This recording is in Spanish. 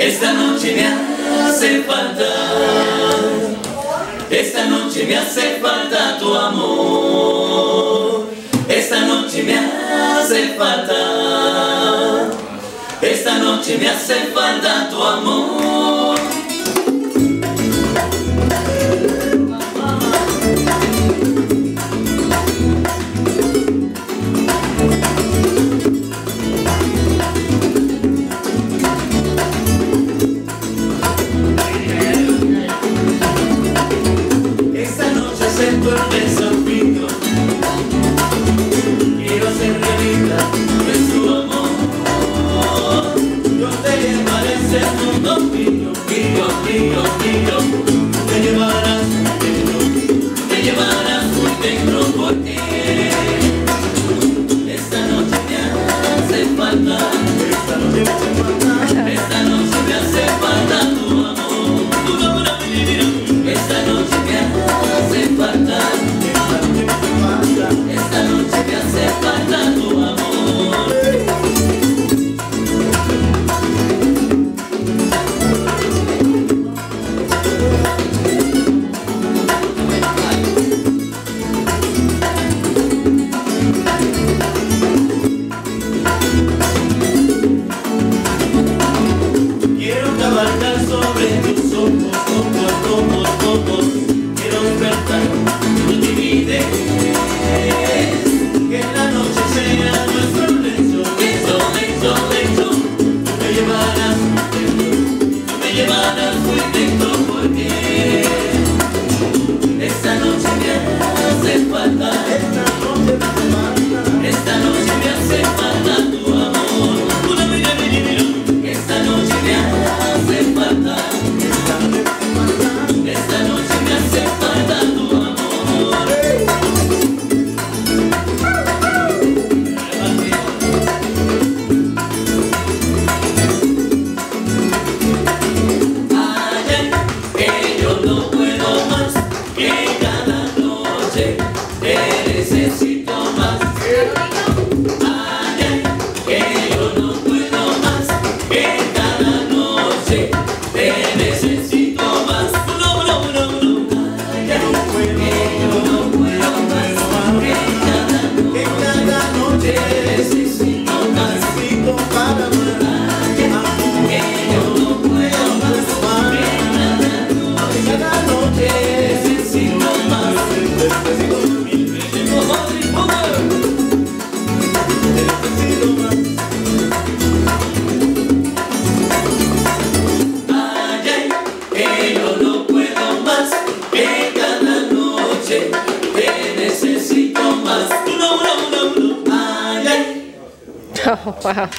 Esta noche me hace falta, esta noche me hace falta tu amor. Esta noche me hace falta, esta noche me hace falta tu amor. Jingle, jingle. cabalgar sobre mí. Oh, wow.